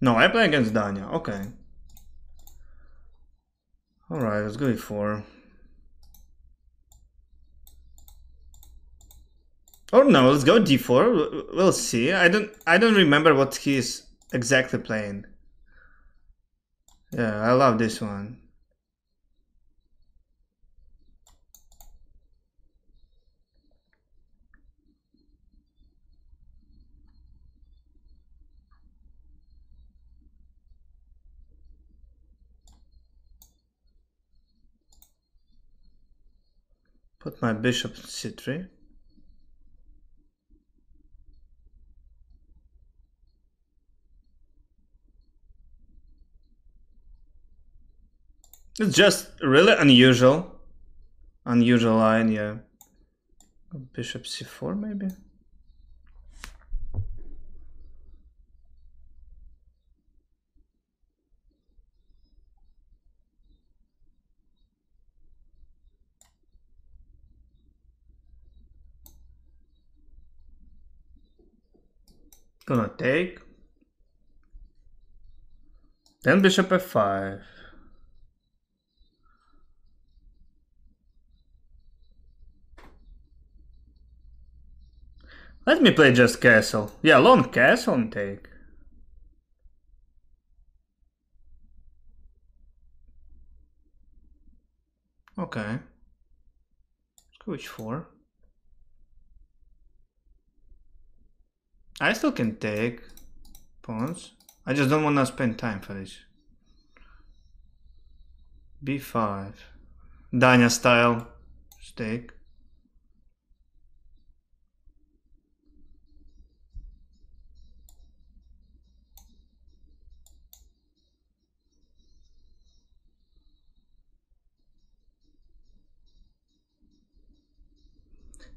No, I play against Danya. Okay. Alright, let's go e4. Or no, let's go d4. We'll see. I don't I don't remember what he's exactly playing. Yeah, I love this one. Put my bishop c3. It's just really unusual. Unusual line, yeah. Bishop c4 maybe? Gonna take. Then bishop f5. Let me play just castle. Yeah, long castle and take. Okay. Switch 4. I still can take pawns. I just don't want to spend time for this. b5. Danya style stake.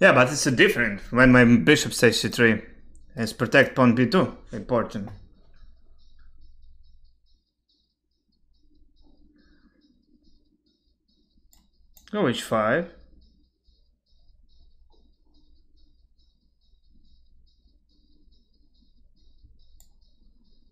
Yeah, but it's a different when my bishop stays c3. It's protect pawn b2, important. Go h5.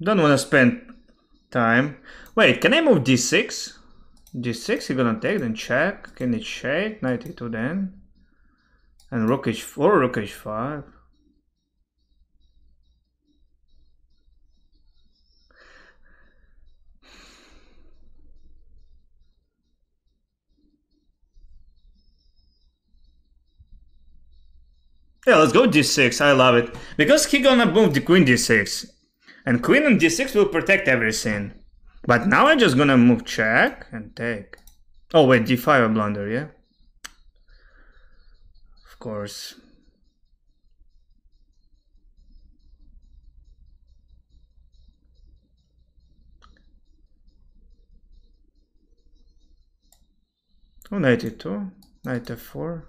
Don't want to spend time. Wait, can I move d6? d6, you're gonna take, then check. Can it check? Knight e2 then. And rook h4, rook h5. Yeah, let's go d6. I love it. Because he gonna move the queen d6. And queen on d6 will protect everything. But now I'm just gonna move check and take. Oh wait, d5 a blunder, yeah? Of course. Oh, knight e2, knight f4.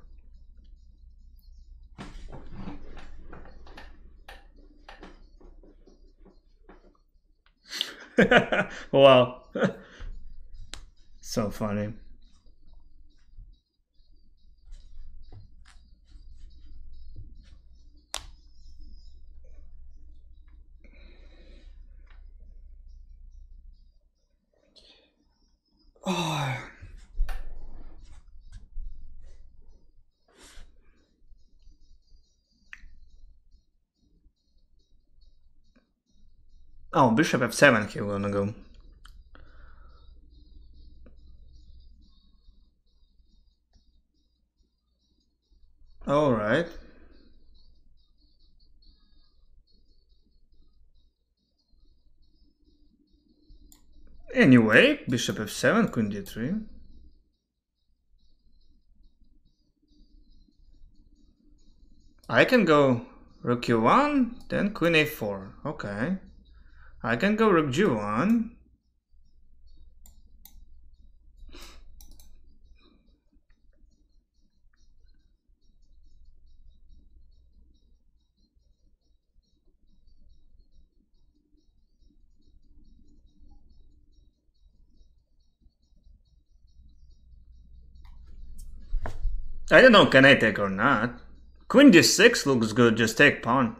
wow. so funny. Oh, bishop f7 here we're gonna go. Alright. Anyway, bishop f7, queen d3. I can go rook e1, then queen a4. Okay. I can go rook g1. I don't know, can I take or not? Queen d6 looks good, just take pawn.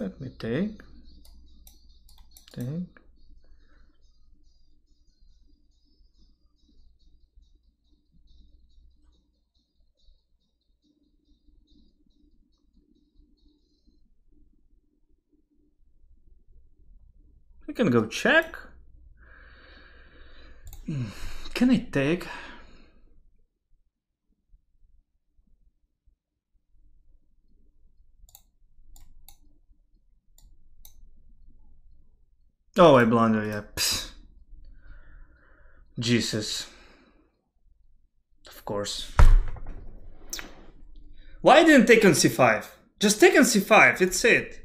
Let me take. Take. We can go check. Hmm, Can I take? Oh, I blunder, yeah. Psst. Jesus. Of course. Why didn't take on c5? Just take on c5, it's it.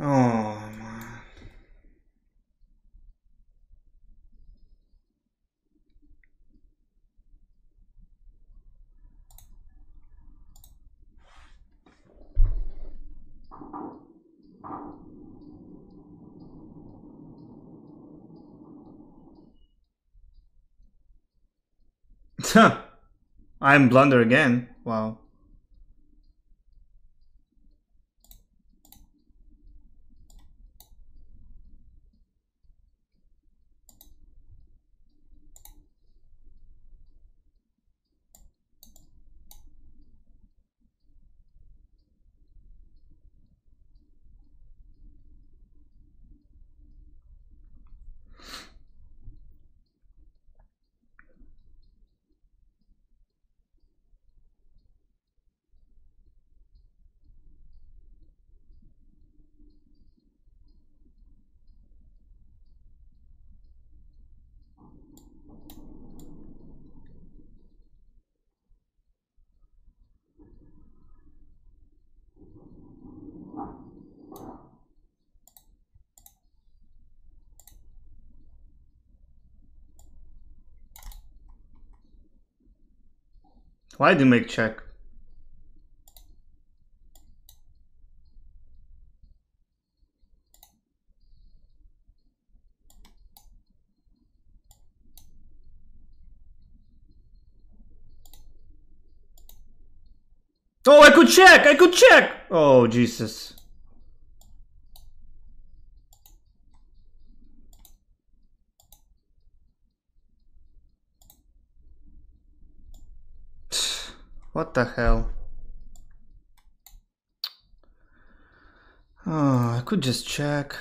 Oh, man. I'm blunder again. Wow. Why do make check? Oh, I could check! I could check! Oh, Jesus. What the hell? Oh, I could just check.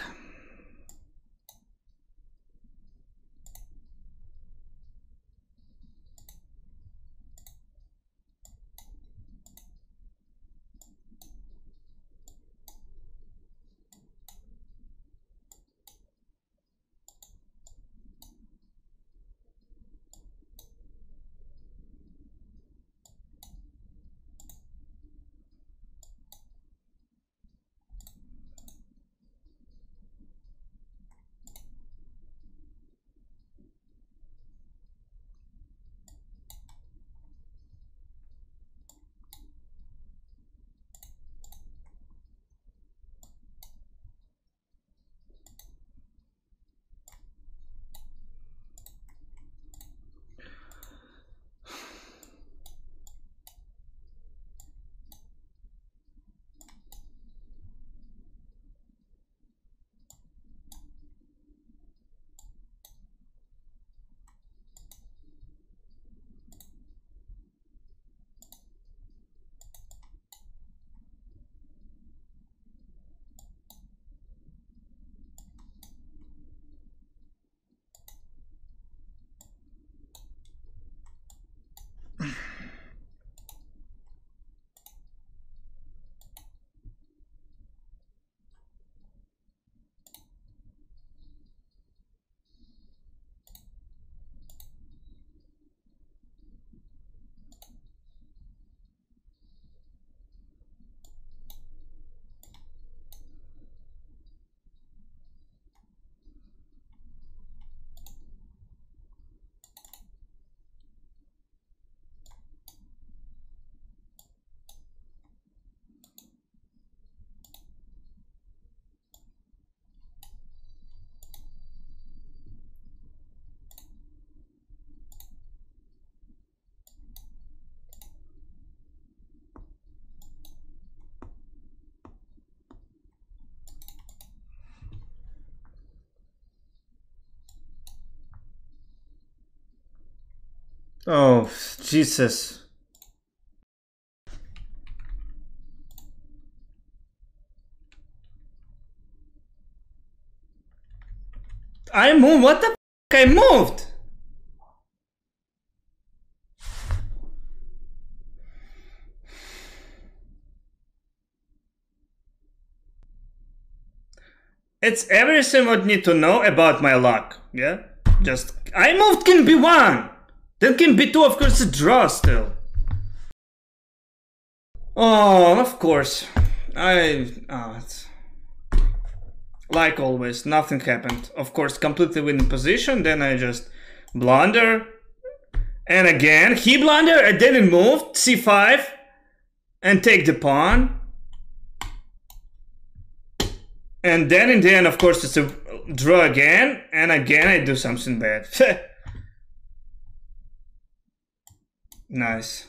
Oh, Jesus. I moved. What the I moved? It's everything what need to know about my luck. Yeah, just I moved king b1. Then king b2, of course, a draw still. Oh, of course. I. Oh, like always, nothing happened. Of course, completely winning position. Then I just blunder. And again, he blunder. I didn't move. c5. And take the pawn. And then in the end, of course, it's a draw again. And again, I do something bad. Nice.